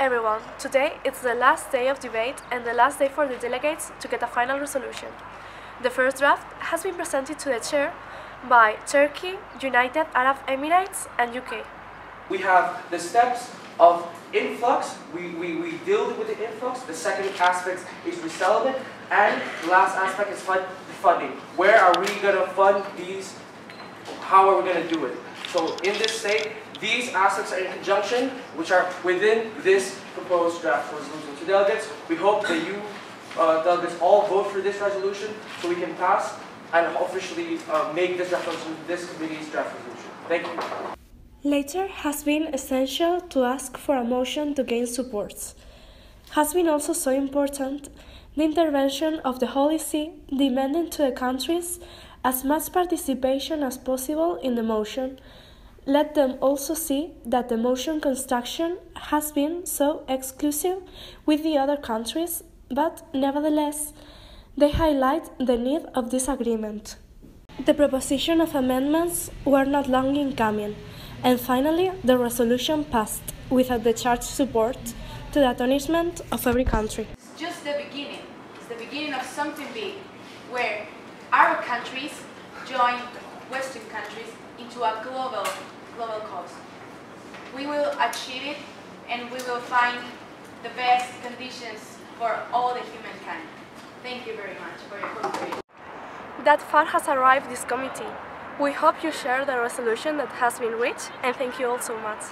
everyone. Today it's the last day of debate and the last day for the delegates to get a final resolution. The first draft has been presented to the chair by Turkey, United Arab Emirates, and UK. We have the steps of influx. We, we, we deal with the influx. The second aspect is resettlement. And the last aspect is fund, funding. Where are we going to fund these? How are we going to do it? So in this state, these aspects are in conjunction, which are within this proposed draft resolution. So delegates, we hope that you uh, delegates all vote for this resolution so we can pass and officially uh, make this draft resolution this committee's draft resolution. Thank you. Later has been essential to ask for a motion to gain support. Has been also so important the intervention of the Holy See demanding to the countries as much participation as possible in the motion. Let them also see that the motion construction has been so exclusive with the other countries, but nevertheless, they highlight the need of this agreement. The proposition of amendments were not long in coming. And finally, the resolution passed without the charged support to the astonishment of every country. It's just the beginning. It's the beginning of something big, where our countries join Western countries into a global, global cause. We will achieve it, and we will find the best conditions for all the humankind. Thank you very much for your cooperation. That far has arrived this committee. We hope you share the resolution that has been reached and thank you all so much.